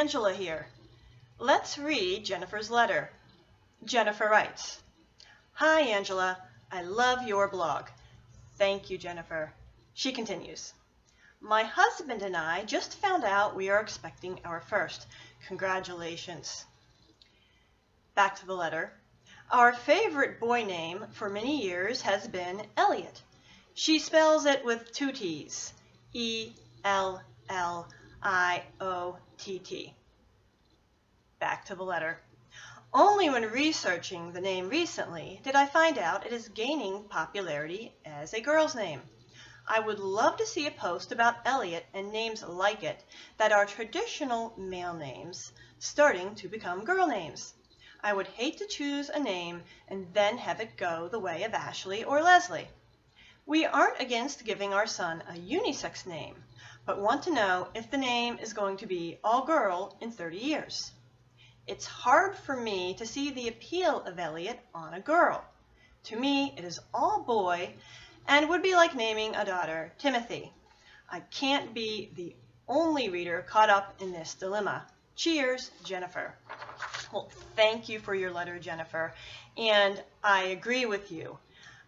Angela here. Let's read Jennifer's letter. Jennifer writes, Hi, Angela. I love your blog. Thank you, Jennifer. She continues, My husband and I just found out we are expecting our first. Congratulations. Back to the letter. Our favorite boy name for many years has been Elliot. She spells it with two T's, E L L I O T T. Back to the letter. Only when researching the name recently did I find out it is gaining popularity as a girl's name. I would love to see a post about Elliot and names like it that are traditional male names starting to become girl names. I would hate to choose a name and then have it go the way of Ashley or Leslie. We aren't against giving our son a unisex name, but want to know if the name is going to be all girl in 30 years. It's hard for me to see the appeal of Elliot on a girl. To me, it is all boy and would be like naming a daughter Timothy. I can't be the only reader caught up in this dilemma. Cheers, Jennifer. Well, thank you for your letter, Jennifer. And I agree with you.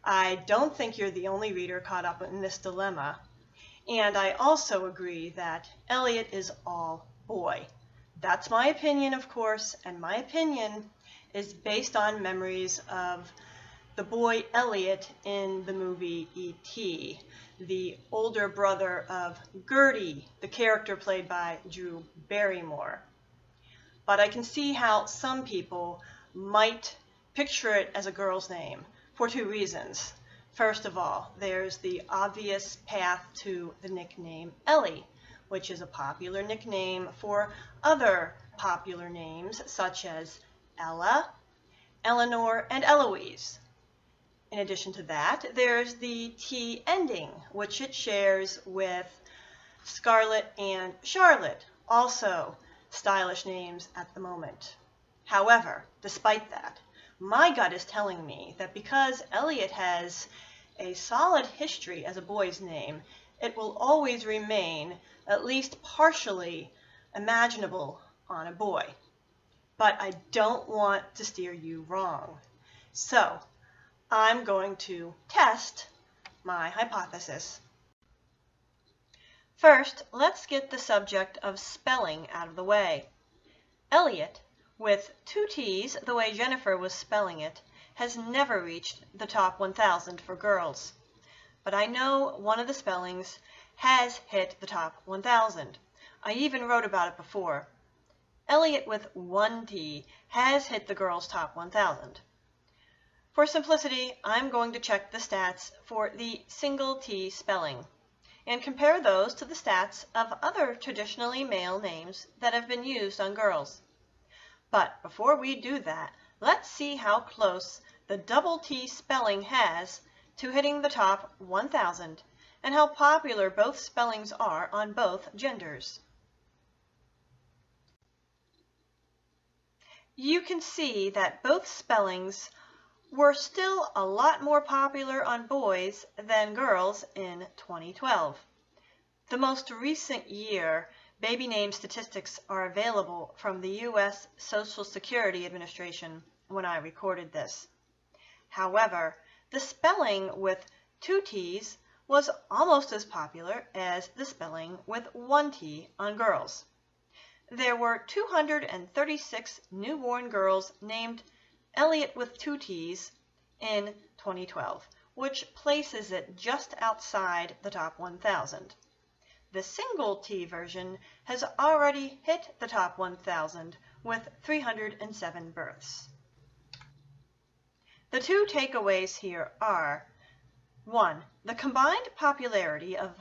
I don't think you're the only reader caught up in this dilemma. And I also agree that Elliot is all boy. That's my opinion, of course, and my opinion is based on memories of the boy Elliot in the movie E.T., the older brother of Gertie, the character played by Drew Barrymore. But I can see how some people might picture it as a girl's name for two reasons. First of all, there's the obvious path to the nickname Ellie, which is a popular nickname for other popular names such as Ella, Eleanor, and Eloise. In addition to that, there's the T ending, which it shares with Scarlett and Charlotte, also stylish names at the moment. However, despite that, my gut is telling me that because Elliot has a solid history as a boy's name, it will always remain at least partially imaginable on a boy. But I don't want to steer you wrong. So I'm going to test my hypothesis. First, let's get the subject of spelling out of the way. Elliot, with two T's the way Jennifer was spelling it, has never reached the top 1,000 for girls. But I know one of the spellings has hit the top 1,000. I even wrote about it before. Elliot with one T has hit the girls' top 1,000. For simplicity, I'm going to check the stats for the single T spelling and compare those to the stats of other traditionally male names that have been used on girls. But before we do that, let's see how close the double T spelling has to hitting the top 1,000 and how popular both spellings are on both genders. You can see that both spellings were still a lot more popular on boys than girls in 2012. The most recent year baby name statistics are available from the U.S. Social Security Administration when I recorded this. However, the spelling with two T's was almost as popular as the spelling with one T on girls. There were 236 newborn girls named Elliot with two T's in 2012, which places it just outside the top 1,000. The single T version has already hit the top 1,000 with 307 births. The two takeaways here are 1. The combined popularity of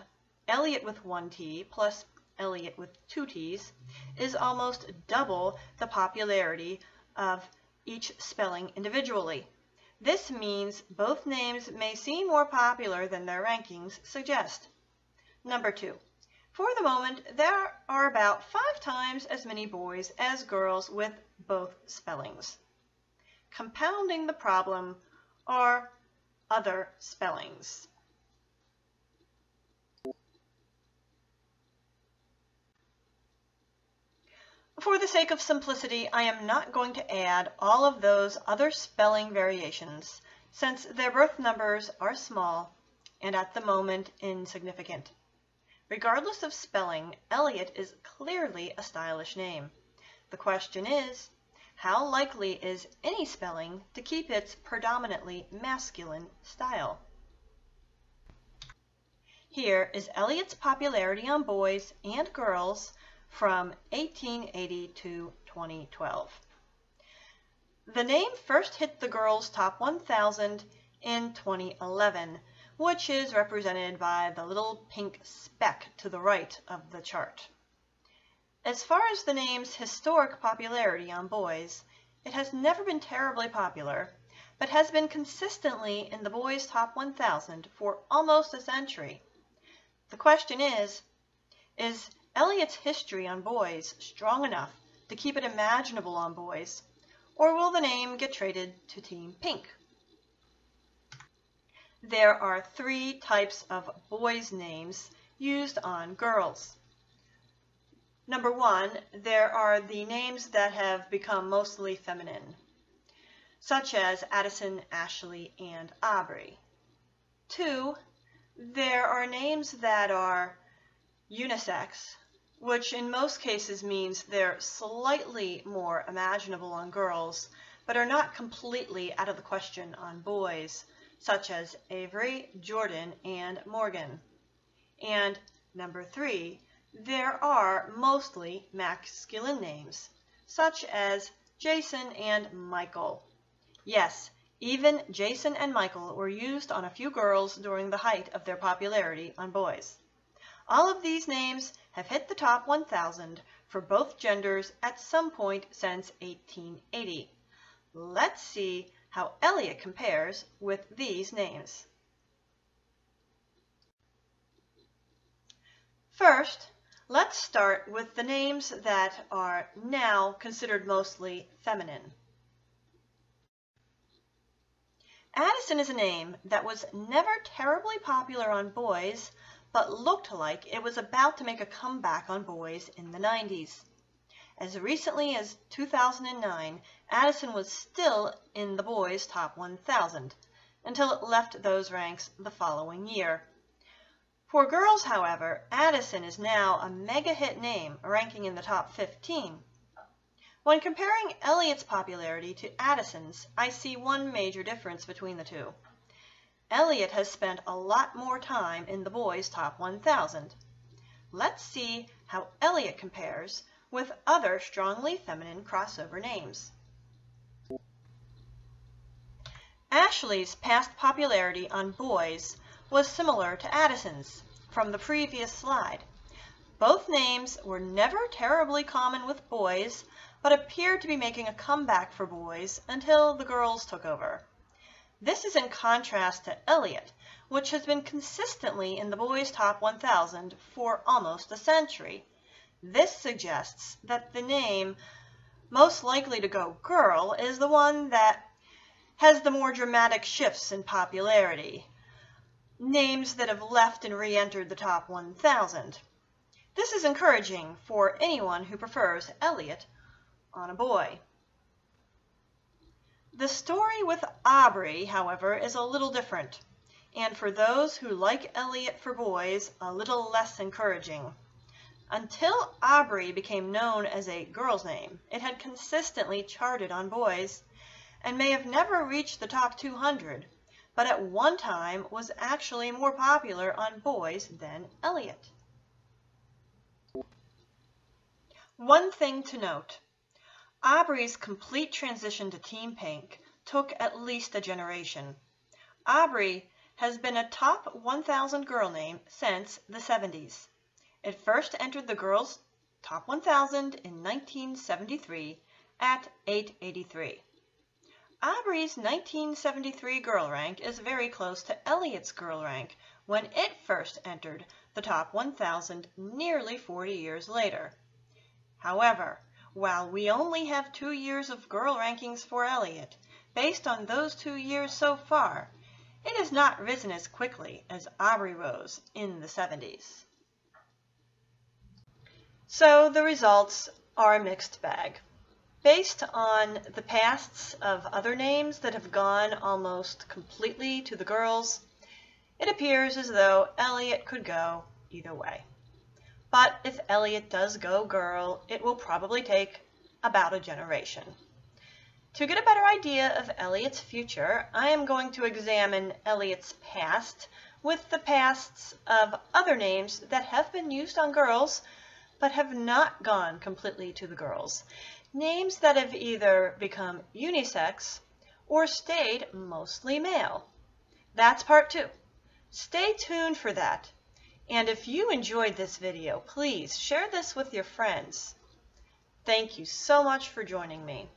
Elliot with one T plus Elliot with two T's is almost double the popularity of each spelling individually. This means both names may seem more popular than their rankings suggest. Number two, for the moment, there are about five times as many boys as girls with both spellings. Compounding the problem are other spellings. For the sake of simplicity, I am not going to add all of those other spelling variations since their birth numbers are small and at the moment insignificant. Regardless of spelling, Elliot is clearly a stylish name. The question is, how likely is any spelling to keep its predominantly masculine style? Here is Elliot's popularity on boys and girls from 1880 to 2012. The name first hit the girls' top 1000 in 2011 which is represented by the little pink speck to the right of the chart. As far as the name's historic popularity on boys, it has never been terribly popular, but has been consistently in the boys' top 1000 for almost a century. The question is, is Elliot's history on boys strong enough to keep it imaginable on boys, or will the name get traded to Team Pink? There are three types of boys' names used on girls. Number one, there are the names that have become mostly feminine, such as Addison, Ashley, and Aubrey. Two, there are names that are unisex, which in most cases means they're slightly more imaginable on girls, but are not completely out of the question on boys, such as Avery, Jordan, and Morgan. And number three, there are mostly masculine names, such as Jason and Michael. Yes, even Jason and Michael were used on a few girls during the height of their popularity on boys. All of these names have hit the top 1,000 for both genders at some point since 1880. Let's see how Elliot compares with these names. First, let's start with the names that are now considered mostly feminine. Addison is a name that was never terribly popular on boys, but looked like it was about to make a comeback on boys in the 90s. As recently as 2009, Addison was still in the boys' top 1,000 until it left those ranks the following year. For girls, however, Addison is now a mega hit name, ranking in the top 15. When comparing Elliot's popularity to Addison's, I see one major difference between the two. Elliot has spent a lot more time in the boys' top 1,000. Let's see how Elliot compares with other strongly feminine crossover names. Ashley's past popularity on boys was similar to Addison's from the previous slide. Both names were never terribly common with boys, but appeared to be making a comeback for boys until the girls took over. This is in contrast to Elliot, which has been consistently in the boys' top 1,000 for almost a century, this suggests that the name most likely to go girl is the one that has the more dramatic shifts in popularity, names that have left and re-entered the top 1,000. This is encouraging for anyone who prefers Elliot on a boy. The story with Aubrey, however, is a little different, and for those who like Elliot for boys, a little less encouraging. Until Aubrey became known as a girl's name, it had consistently charted on boys, and may have never reached the top 200, but at one time was actually more popular on boys than Elliot. One thing to note, Aubrey's complete transition to Team Pink took at least a generation. Aubrey has been a top 1,000 girl name since the 70s. It first entered the girls' top 1,000 in 1973 at 883. Aubrey's 1973 girl rank is very close to Elliot's girl rank when it first entered the top 1,000 nearly 40 years later. However, while we only have two years of girl rankings for Elliot, based on those two years so far, it has not risen as quickly as Aubrey rose in the 70s. So the results are a mixed bag. Based on the pasts of other names that have gone almost completely to the girls, it appears as though Elliot could go either way. But if Elliot does go girl, it will probably take about a generation. To get a better idea of Elliot's future, I am going to examine Elliot's past with the pasts of other names that have been used on girls but have not gone completely to the girls. Names that have either become unisex or stayed mostly male. That's part two. Stay tuned for that. And if you enjoyed this video, please share this with your friends. Thank you so much for joining me.